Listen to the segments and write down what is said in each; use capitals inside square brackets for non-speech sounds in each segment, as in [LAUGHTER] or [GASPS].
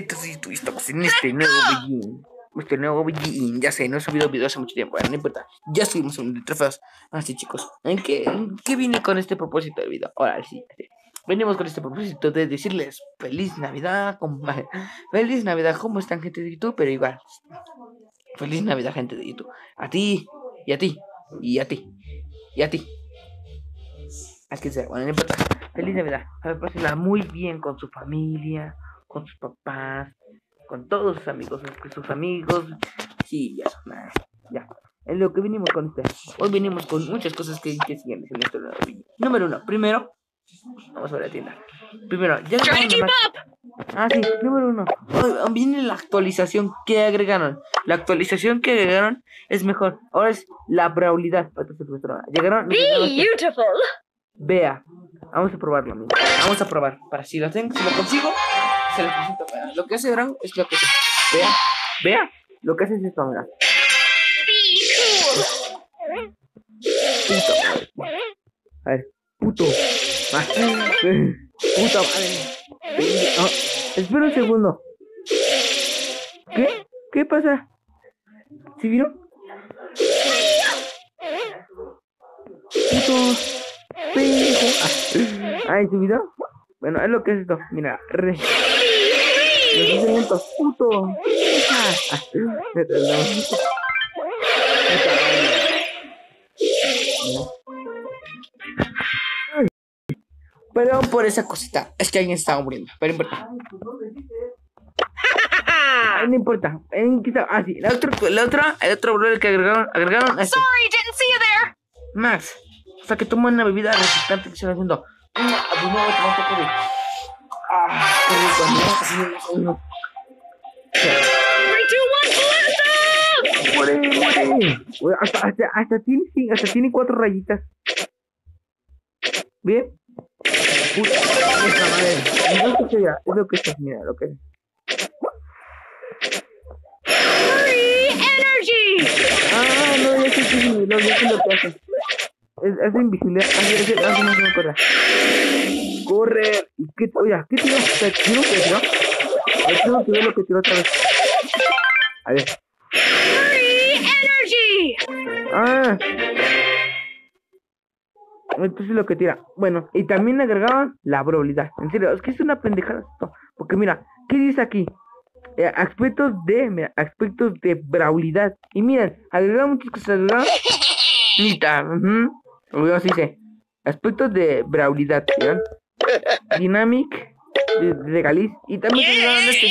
de YouTube? Estamos en este nuevo video. Este nuevo video. Ya sé, no he subido video hace mucho tiempo. Bueno, no importa. Ya subimos un de trofeos. Así, chicos. ¿En qué, ¿En qué vine con este propósito del video? Ahora sí. Venimos con este propósito de decirles feliz Navidad. compa- Feliz Navidad. ¿Cómo están, gente de YouTube? Pero igual. Feliz Navidad, gente de YouTube. A ti. Y a ti. Y a ti. Y a ti. A quien sea. Bueno, no importa. Feliz Navidad. A ver, pásenla muy bien con su familia, con sus papás, con todos sus amigos, con sus amigos. Sí, ya, ya. Es lo que vinimos con este. Hoy venimos con muchas cosas que, que siguen en video. Número uno, primero, vamos a ver la tienda. Primero, ya. Ah, sí, número uno. Hoy viene la actualización que agregaron. La actualización que agregaron es mejor. Ahora es la braulidad. Llegaron. Beautiful. Vea, vamos a probarlo, amigo. Vamos a probar. Para si lo tengo, si lo consigo, se lo presento. Lo que hace Dragon es lo que hace. Vea, vea, lo que hace es esto, mira. Puta madre. A ver, puto. Puta madre. Espera un segundo. ¿Qué? ¿Qué pasa? ¿Sí vieron? Puto. Pendejo. Ah, ¿Ay, subido? Bueno, es lo que es esto. Mira, re. Puto. Ay. Perdón por esa cosita. Es que alguien estaba muriendo. Pero importa. Ay, no importa. En, quizá, ah, sí. La otra, la otra, el otro blog que agregaron, agregaron este. Sorry, didn't see you there. Max, sea que toma una bebida refrescante que se haciendo. Toma un. Ah, qué rico, ¿no? Así, no, no. Three, two, one, blast Muere, muere. Hasta, hasta, hasta, tiene, tiene cuatro rayitas. ¿Bien? Es lo que sea, es lo mira, lo que es. Ah, no, ya sé, sé lo que. Es, es invisible. No. Corre. ¿Y qué? Oye, ¿qué tiró? ¿Te tiró? ¿Te tiró? A ver, tengo que lo que tiró otra vez. A ver. Energy. Ah. Entonces lo que tira. Bueno, y también agregaban la probabilidad. En serio, es que es una pendejada esto. Porque mira, ¿qué dice aquí? Eh, aspectos de, mira, aspectos de braulidad. Y miren, agregaron muchas cosas. Agregaron. Nita, ujú. Luego así dice. Aspectos de braulidad, ¿verdad? Dynamic, de, de regaliz. Y también este.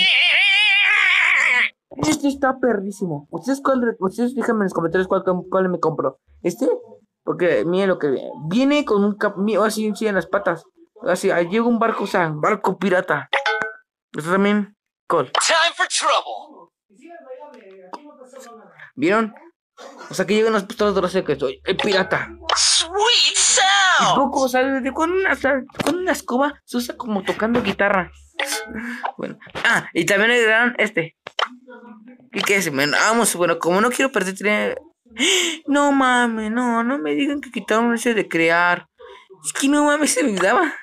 Este está perrísimo. ¿Ustedes cuál, ustedes díganme en los comentarios cuál, cuál me compro? ¿Este? Porque miren lo que viene. Viene con un cap... Así, sí, en las patas. Así, ahí llega un barco, o sea, un barco pirata. Esto también, col. Time for trouble. ¿Vieron? O sea, que llegan las pistolas de los que soy el pirata. Sweet Y poco, o sea, con una, con una escoba se usa como tocando guitarra. Bueno. Ah, y también agregaron este. ¿Qué qué es? Vamos, bueno, como no quiero perder [GASPS] No mames, no, no me digan que quitaron ese de crear. Es que no mames, se me olvidaba.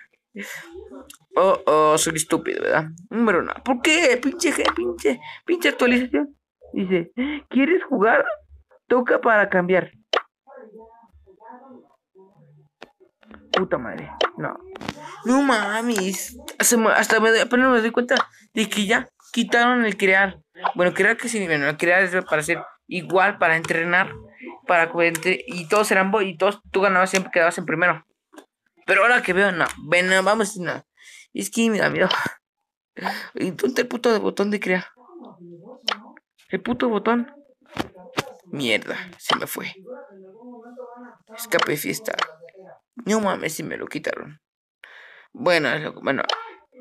Oh, oh, soy estúpido, ¿verdad? Número uno. ¿Por qué? Pinche, pinche, pinche actualización. Dice, ¿quieres jugar? Toca para cambiar. Puta madre. No. No mames. Hasta, me- apenas me doy cuenta de que ya quitaron el crear. Bueno, crear que sí, bueno, crear es para hacer igual, para entrenar, para y todos eran y todos tú ganabas siempre quedabas en primero. Pero ahora que veo, no, ven, no, vamos, no. Es que mira, mira. ¿Y dónde el puto botón de crear? El puto botón. Mierda, se me fue. Escape fiesta. No mames, si me lo quitaron. Bueno, bueno,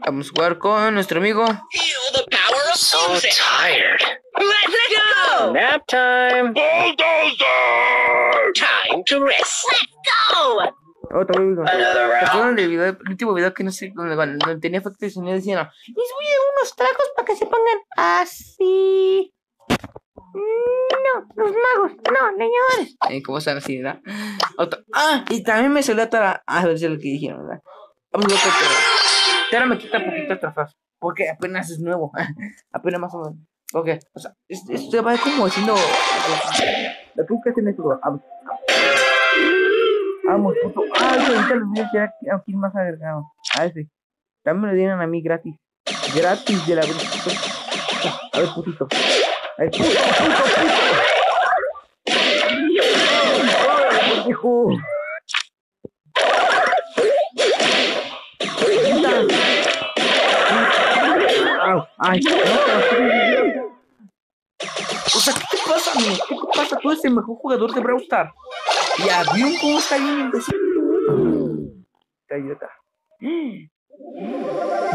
vamos a jugar con nuestro amigo. Feel the power of So music. tired. Let's go. Nap time. Time to rest. Go. Otro ¿Se round. del video, el último video que no sé, donde, donde tenía efectos de sonido diciendo, les voy a dar unos tragos para que se pongan así. No, los magos, no, leñadores. Eh, ¿Cómo están así. Ah, y también me salió atar a, a ver si es lo que dijeron, ¿verdad? Vamos a ver me quita poquito atrás. Porque apenas es nuevo. [LAUGHS] apenas más o menos. Ok, o sea, es- esto va como haciendo. La que hacen esto. Vamos. Puto. Ah, eso ahorita les voy a aquí, más agregado. A ese. También me lo dieron a mí gratis. Gratis de la. A ver, putito. A ver, puto, puto, puto. ¡Ay! Au, Ay, O sea, ¿qué te pasa, amigo? ¿Qué te pasa? Tú eres el mejor jugador de Brawl Stars. Y avión, ¿cómo está bien imbécil? Idiota.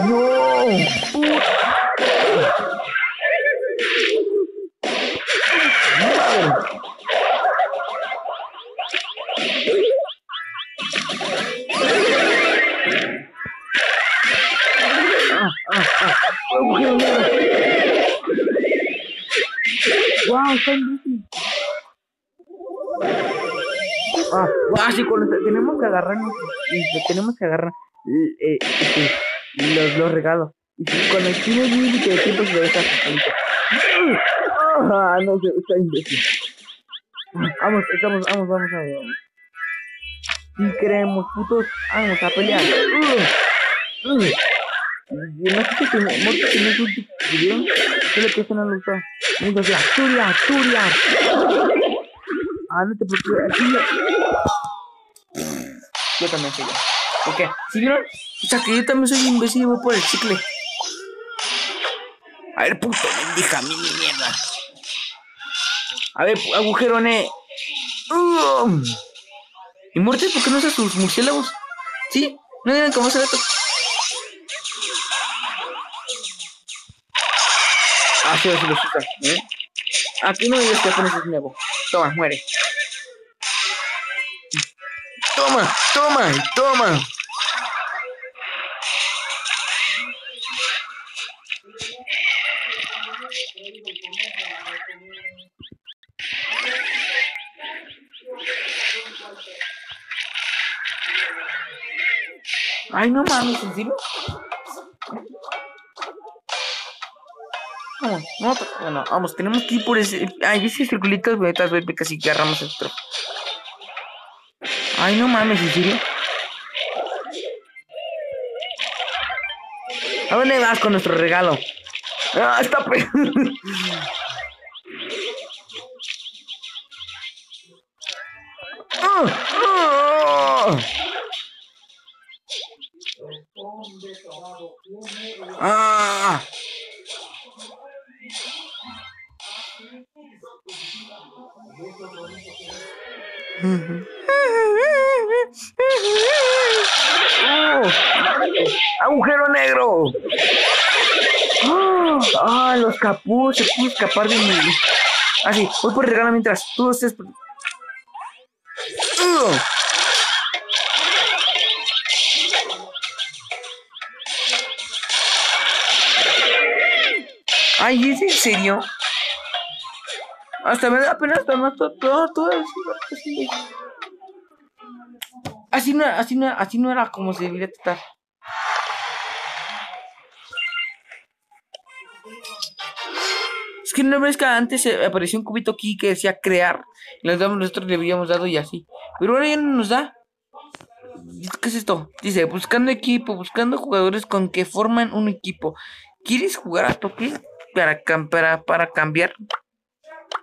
¡No! ¡Puta! ¡Madre! ¡Ah, ah, ah! ¡Agujero negro! ¡Wow! ¡Está! Ah, ah, sí, con tenemos que agarrarnos, tenemos que agarrar eh, este, los, los regalos. Y límite de tiempo se. Ah, no sé, está imbécil. Vamos, estamos, vamos, vamos, vamos. Si queremos, putos, vamos a pelear. Uh, uh. Y no si tiene, Morty tiene su ¿vieron? Solo que eso no lo usó. Muchos de Arturia, Arturia. Ah, no te preocupes, aquí yo. También soy yo. ¿Por qué? ¿Sí vieron? O sea, que yo también soy imbécil voy por el chicle. A ver, puto, bendiga mi mierda. A ver, agujero ne. Um. ¿Y muerte? ¿Por qué no usa sus murciélagos? ¿Sí? ¿No vieron cómo se ve? Ah, sí, sí los. ¿eh? Aquí no digas que apenas es nuevo. Toma, muere. Toma, toma, toma. Ay, no mames, ¿en serio? Vamos, no, bueno, vamos, tenemos que ir por ese. Ay, ese circulito güey, casi que agarramos el otro. Ay, no mames, ¿en serio? ¿A dónde vas con nuestro regalo? Ah, está pe... [LAUGHS] Ah, ah. Ah. ¡Oh! ¡Agujero negro! ¡Ah! Los capuz se escapar de mi. Así, voy por el regalo mientras tú estés. Ay, ¿es en serio? Hasta me da pena más todo, todo, todo así, así no, así no, así no era como se debería tratar. Es que no ves que antes eh, apareció un cubito aquí que decía crear. Y damos, nosotros le habíamos dado y así. Pero ahora ya no nos da. ¿Qué es esto? Dice, buscando equipo, buscando jugadores con que forman un equipo. ¿Quieres jugar a toque? Para, para, para cambiar.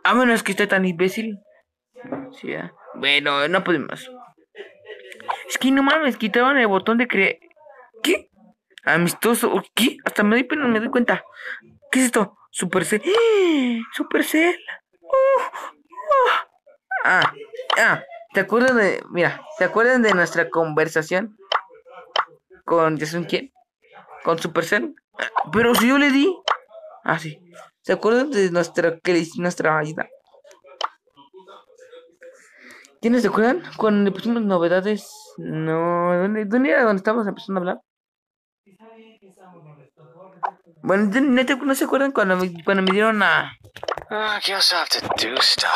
A menos que esté tan imbécil. Sí. Bueno, no podemos. Es que no mames, quitaron el botón de crear. ¿Qué? Amistoso. ¿Qué? Hasta me doy pena, me doy cuenta. ¿Qué es esto? Supercell. ¡Eh! [GASPS] Supercell. ¡Uh! ¡Uh! Ah, ah. ¿Te acuerdas de. Mira, ¿te acuerdan de nuestra conversación? Con. ¿Ya quién? Con Supercell. Pero si yo le di. Ah, sí. ¿Se acuerdan de nuestra. que nuestra ayuda? ¿Quiénes se acuerdan? Cuando le pusimos novedades. No. ¿Dónde, dónde era donde estábamos empezando a hablar? Bueno, ¿no no te- no se acuerdan cuando me, cuando me dieron a. Have to do stuff.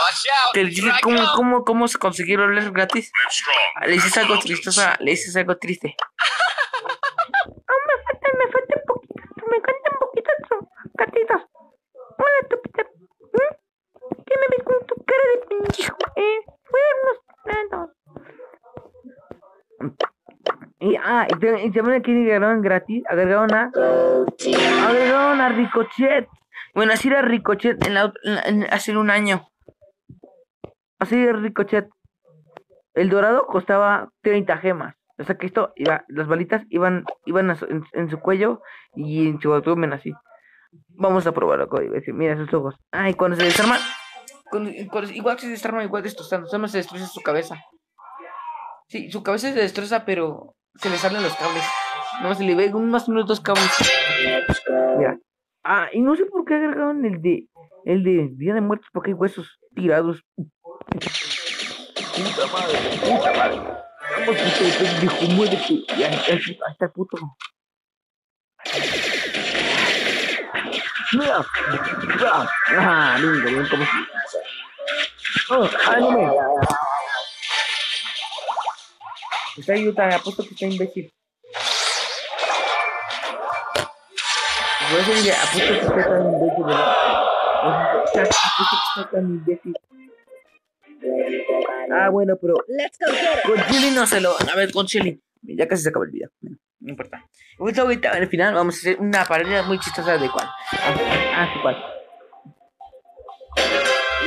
Les dije cómo, cómo, cómo se consiguieron los gratis? Le dices algo tristosa, le dices algo triste. Oh, me falta, me falta un poquito, me falta Hola, tu Peter. ¿Mm? ¿Qué me ves con tu cara de pendejo? Eh, fuéramos Y, ah, y, te- y también aquí agregaron gratis, agregaron a, agregaron a Ricochet. Bueno, así era Ricochet en la, en la- hace un año. Así era Ricochet. El dorado costaba 30 gemas. O sea que esto iba, las balitas iban, iban en, en su cuello y en su abdomen así. Vamos a probarlo, Cody. voy a decir, Mira sus ojos. Ay, cuando se desarma. cuando- cuando- igual se desarma, igual destrozando. Solo se destroza su cabeza. Sí, su cabeza se destroza, pero se le salen los cables. No se le ve unos unos dos cables. Mira. Ah, y no sé por qué agregaron el de. El de Día de Muertos, porque hay huesos tirados. Puta madre, puta madre. Vamos, puto pendejo, muévete. Ya, ya, ahí está el puto. Mira, mira. Ah, lindo, bien como si. Oh, ay, no me. Está Utah, apuesto que está imbécil. Por eso dije, apuesto que está tan imbécil, ¿verdad? Apuesto que está tan imbécil. Ah, bueno, pero Let's go get it. con Chili no se lo a ver con Chili. Ya casi se acaba el video. No importa. Ahorita, ahorita, al final vamos a hacer una parodia muy chistosa de cuál. Ah, sí, cuál.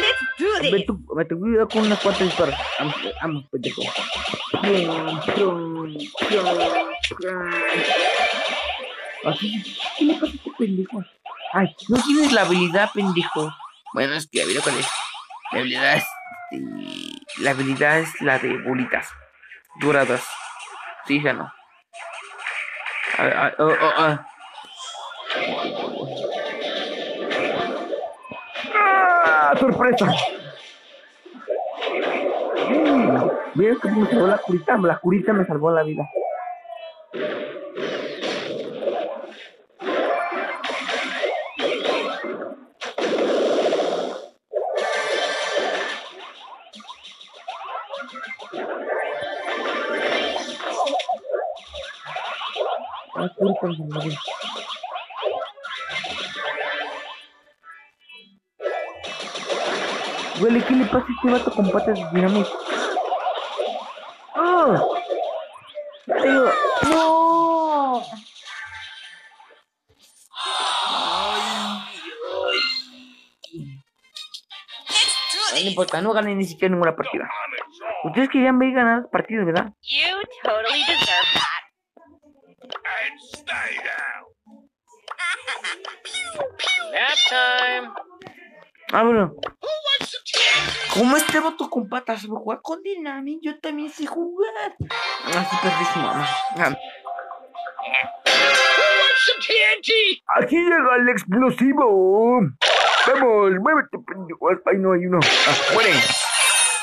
Let's do this. tu, me tu cuidado con unas cuantas disparos. Vamos, vamos, pendejo. Así, ¿qué le pasa a este pendejo? Ay, no tienes la habilidad, pendejo. Bueno, es que, mira cuál es. La habilidad es. este, La habilidad es la de bolitas. Doradas. Sí, ya no. Ver, a- oh, oh, ah. ¡Ah! ¡Sorpresa! Mira cómo me salvó la curita. La curita me salvó la vida. Vida. Huele, ¿qué le pasa a este vato con patas de dinamita? ¡Ah! ¡No! No importa, no gané ni siquiera ninguna partida. Ustedes querían ver ganar partidas, ¿verdad? You totally deserve Nap time. Ah, bueno. Como este vato con patas sabe jugar con Dynamite, yo también sé jugar. Así perdísimo. Ah, Some TNT! Aquí llega el explosivo. Vamos, muévete, pendejo. Ay, no hay uno. Ah, muere.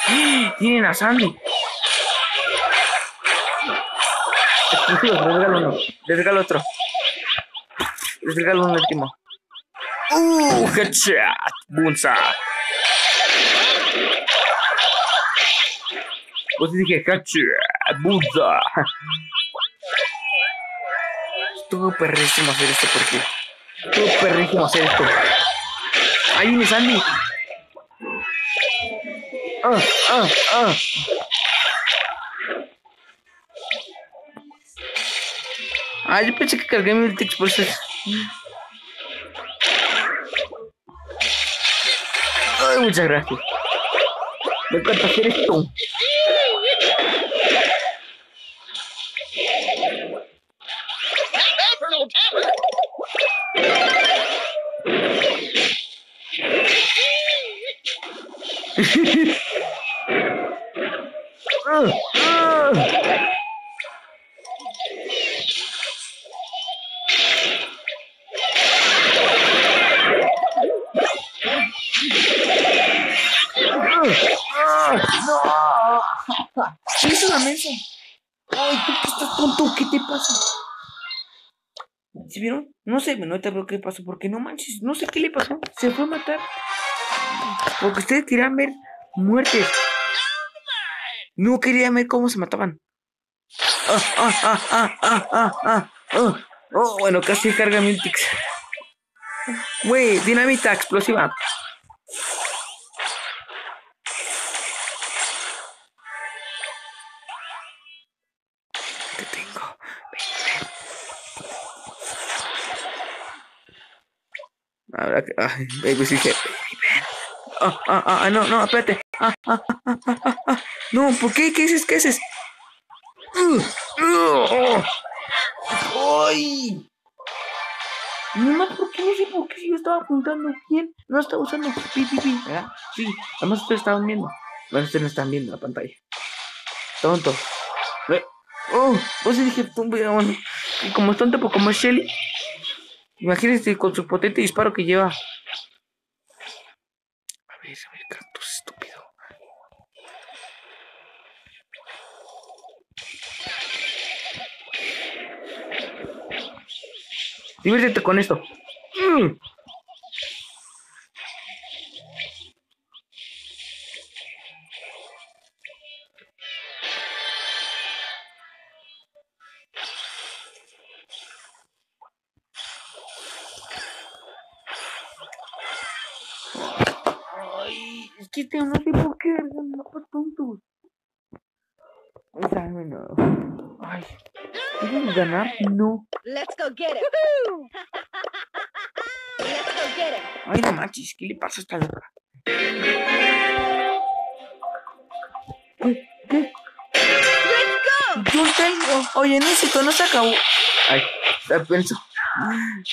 [GASPS] Tienen a Sandy. Explosivos, les regalo uno. Les regalo otro. Les regalo un último. Uh, headshot. Bunza. Pues dije headshot. Bunza. Estuvo perrísimo hacer esto por ti. Estuvo perrísimo hacer esto. Ahí viene Sandy. Ah, ah, ah. Ah, yo pensé que cargué mi ulti por eso. Ay, muchas gracias. Me encanta hacer ¿Qué hizo la mesa? Ay, tú que estás tonto, ¿qué te pasa? ¿Sí vieron? No sé, ahorita veo qué pasó, porque no manches, no sé qué le pasó. Se fue a matar. Porque ustedes querían ver muertes. No querían ver cómo se mataban. Ah, ah, ah. Oh, bueno, casi carga mi ultix. Güey, dinamita explosiva. Te tengo. Ahora que. Ay, baby, sí dije. Baby, ven. Ah, ah, ah, no, no, espérate. Ah, ah, ah, ah, ah, ah, ah. No, ¿por qué? ¿Qué haces? ¿Qué haces? Uh, uh, oh. ¡Ay! No, ¿por qué? No sé por qué yo estaba apuntando bien. No estaba usando pi, pi, pi, ¿verdad? Sí, además ustedes estaban viendo. Bueno, ustedes no están viendo la pantalla. Tonto. Eh, Oh, pues dije, bueno, y como es tonto, pues como es Shelly. Imagínense con su potente disparo que lleva. A ver, a ver, cactus estúpido. Diviértete con esto. Mm. No. Let's go get him. [LAUGHS] Let's go get him. Ay, no manches, ¿qué le pasa a esta loca? ¿Qué? ¿Qué? Let's go. Yo tengo. Oye, Necesito, no se acabó. Ay, pienso.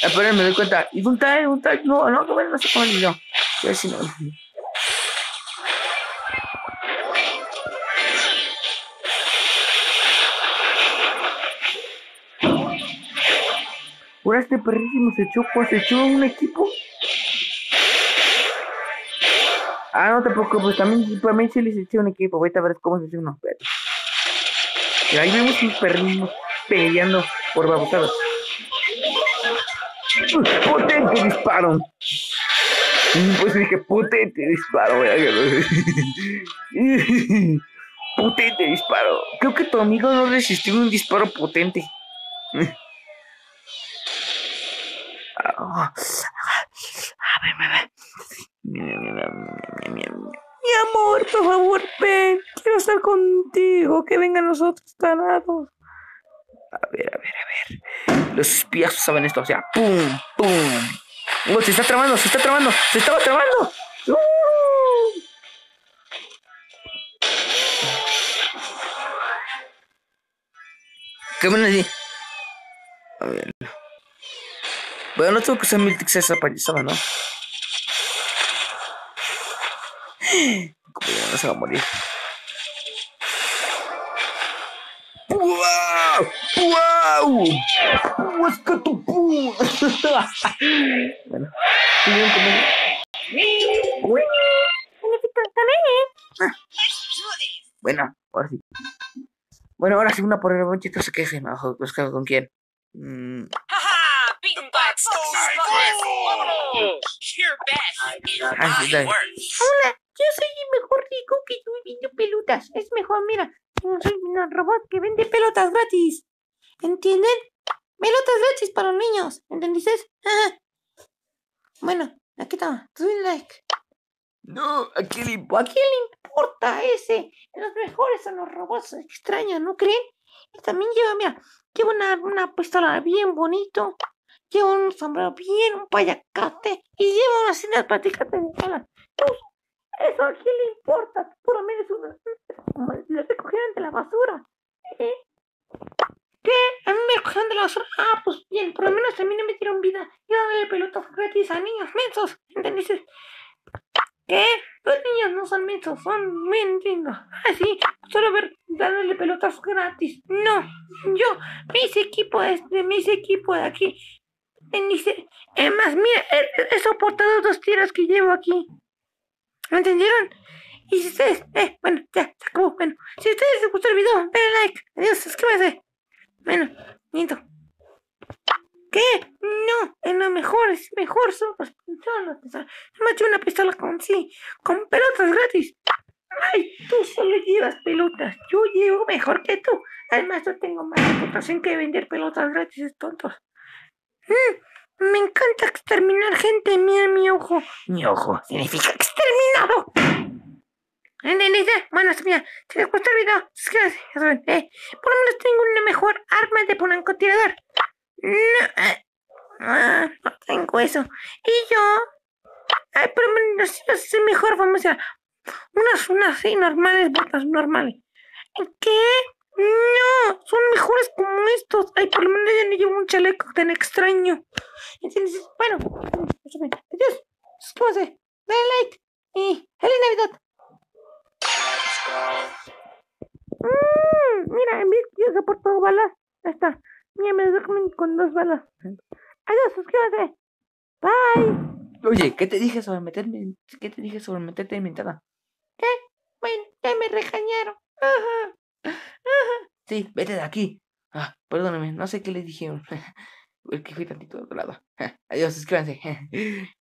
Espera, me doy cuenta. ¿Y dónde está? ¿Dónde está? No, no, que bueno, no se acabó el video. Ya si no. Ahora este perrísimo se echó, pues, se echó a un equipo. Ah, no te preocupes, también, también se les echó un equipo. Ahorita verás cómo se echa unos perros. Ahí vemos un perrísimo peleando por babosadas. Potente disparo. Y Pues dije, potente disparo. [LAUGHS] potente disparo. Creo que tu amigo no resistió un disparo potente. Ah, a ver, a ver. Mi amor, por favor, ven. Quiero estar contigo. Que vengan los otros tarados. A ver, a ver, a ver. Los espías usaban esto, o sea, pum, pum. Oh, se está trabando, se está trabando, se estaba trabando. ¡Uh! ¿Qué van así? A ver. Bueno, no tengo que usar Miltix esa payasada, ¿no? Como ya no se va a morir. ¡Wow! ¡Wow! ¡Huascatupú! bueno, ¿siguen comiendo? Uy. Bueno, ahora sí. Bueno, ahora sí, una por el se quejen. Ojo, pues cago con quién. Mm, Hola, yo soy el mejor rico que tú vendiendo pelotas. Es mejor, mira, yo soy un robot que vende pelotas gratis. ¿Entienden? Pelotas gratis para los niños. ¿Entendiste? Ajá. Bueno, aquí está. Doy un like. No, aquí le ¿A quién le importa ese? Los mejores son los robots extraños, ¿no creen? Y también lleva, mira, lleva una, una pistola bien bonito. Lleva un sombrero bien, un payacate. Y lleva unas cenas para ticarte de cola. Eso a quién le importa. Por lo menos una, lo recogieron de la basura. ¿Eh? ¿Qué? A mí me recogieron de la basura. Ah, pues bien, por lo menos a mí no me dieron vida. Yo darle pelotas gratis a niños mensos. ¿Entendiste? ¿Qué? Los niños no son mensos, son bien lindos. Ah, solo ver dándole pelotas gratis. No, yo, mis equipo es de mis equipo de aquí. Es más, mira, he, he soportado dos tiras que llevo aquí. ¿Me entendieron? Y si ustedes, eh, bueno, ya, se acabó. Bueno, si ustedes les gustó el video, denle like. Adiós, suscríbanse. Bueno, lindo. ¿Qué? No, es lo mejor, es mejor, son los pistolas. Yo una pistola con sí, con pelotas gratis. Ay, tú solo llevas pelotas, yo llevo mejor que tú. Además, yo tengo más reputación que vender pelotas gratis, tontos. Mm, Me encanta exterminar gente. Mira mi ojo. Mi ojo significa exterminado. Bueno, mira, si les gustó el video, suscríbanse. eh, por lo menos tengo una mejor arma de francotirador. No, eh, ah, no tengo eso. Y yo, ay, por lo menos yo soy mejor, vamos a unas, unas así normales, botas normales. ¿Qué? No, son mejores como estos. Ay, por lo menos yo no llevo un chaleco tan extraño. Bueno, ya adiós. Suscríbanse, denle like y ¡Feliz Navidad! Mm, mira, en vez yo soporto balas. Ahí está. Mira, me duermen con dos balas. Adiós, suscríbete. Bye. Oye, ¿qué te dije sobre meterme? ¿Qué te dije sobre meterte en mi entrada? Bueno, ya me regañaron. Ajá. Sí, vete de aquí. Ah, perdóname, no sé qué le dijeron. [LAUGHS] Es que fui tantito de otro lado. [LAUGHS] Adiós, suscríbanse. [LAUGHS]